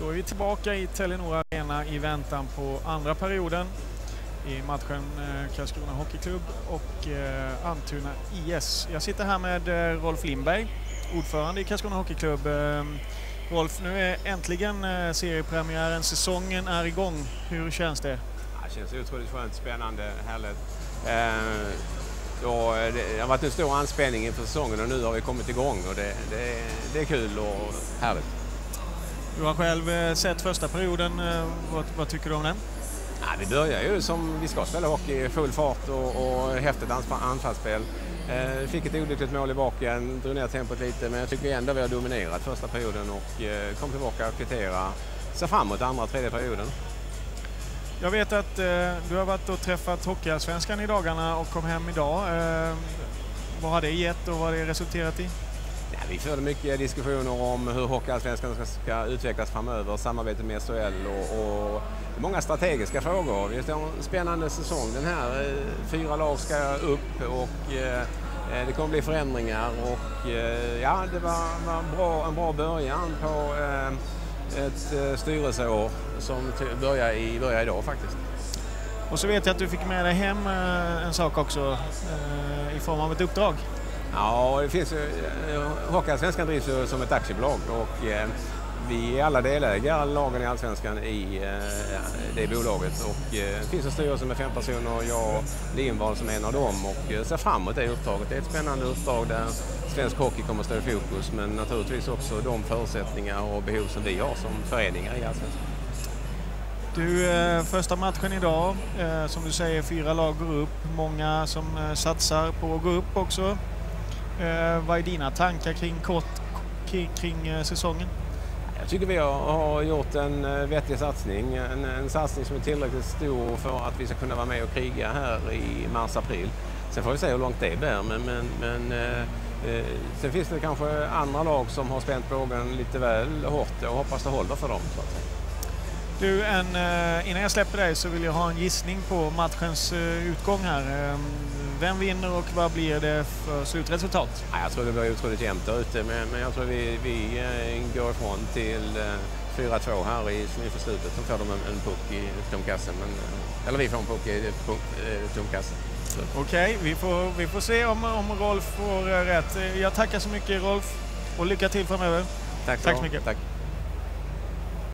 Då är vi tillbaka i Telenor Arena i väntan på andra perioden i matchen eh, Karlskrona Hockeyklubb och eh, Antuna IS. Jag sitter här med eh, Rolf Lindberg, ordförande i Karlskrona Hockeyklubb. Eh, Rolf, nu är äntligen eh, seriepremiären, säsongen är igång. Hur känns det? Det känns otroligt skönt, spännande, härligt. Eh, det har varit en stor anspänning inför säsongen och nu har vi kommit igång och det, det, det är kul och härligt. Du har själv eh, sett första perioden. Eh, vad, vad tycker du om den? Ja, vi börjar ju som vi ska spela hockey, full fart och, och häftigt anfallsspel. Eh, fick ett olyckligt mål i baken, drog ner tempot lite men jag tycker ändå vi har dominerat första perioden och eh, kom tillbaka och kvittera. Ser fram emot andra och tredje perioden. Jag vet att eh, du har varit och träffat Hockeyallsvenskan i dagarna och kom hem idag. Eh, vad har det gett och vad har det resulterat i? Ja, vi förde mycket diskussioner om hur Hockeyallsvenskan ska, ska utvecklas framöver, samarbete med SHL och, och många strategiska frågor. Vi har en spännande säsong den här. Eh, fyra lag ska upp och eh, eh det kommer bli förändringar och eh, ja, det var, var bra, en bra början på ett styrelseår som börjar, i, börjar idag faktiskt. Och så vet jag att du fick med dig hem en sak också i form av ett uppdrag. Ja, det finns ju, eh, Hockeyallsvenskan drivs ju som ett aktiebolag och eh, vi är alla delägare, lagen i Allsvenskan, i eh, det bolaget. Och, eh, det finns en styrelse med fem personer och jag Lindvall som är en av dem och eh, ser fram emot det uppdraget. Det är ett spännande uppdrag där svensk hockey kommer att stå i fokus men naturligtvis också de förutsättningar och behov som vi har som föreningar i Allsvenskan. Du, första matchen idag, som du säger, fyra lag går upp. Många som satsar på att gå upp också. Vad är dina tankar kring, kort, kring säsongen? Jag tycker vi har, gjort en eh, vettig satsning. En, en satsning som är tillräckligt stor för att vi ska kunna vara med och kriga här i mars-april. Sen får vi se hur långt det bär. Men, men, men eh, eh sen finns det kanske andra lag som har spänt bågen lite väl hårt och hoppas det håller för dem. Så att säga. Du, en, eh, innan jag släpper dig så vill jag ha en gissning på matchens utgång här. Vem vinner och vad blir det för slutresultat? jag tror det blir otroligt jämnt där ute men, jag tror vi, vi eh, går ifrån till 4-2 eh, här i, inför slutet. Sen får de en, en puck i tomkassen. Men, eh, eller vi får en puck i tomkassen. Okej, okay, vi, får, vi får se om, om Rolf får rätt. Jag tackar så mycket Rolf och lycka till framöver. Tack så, Tack så mycket. Tack.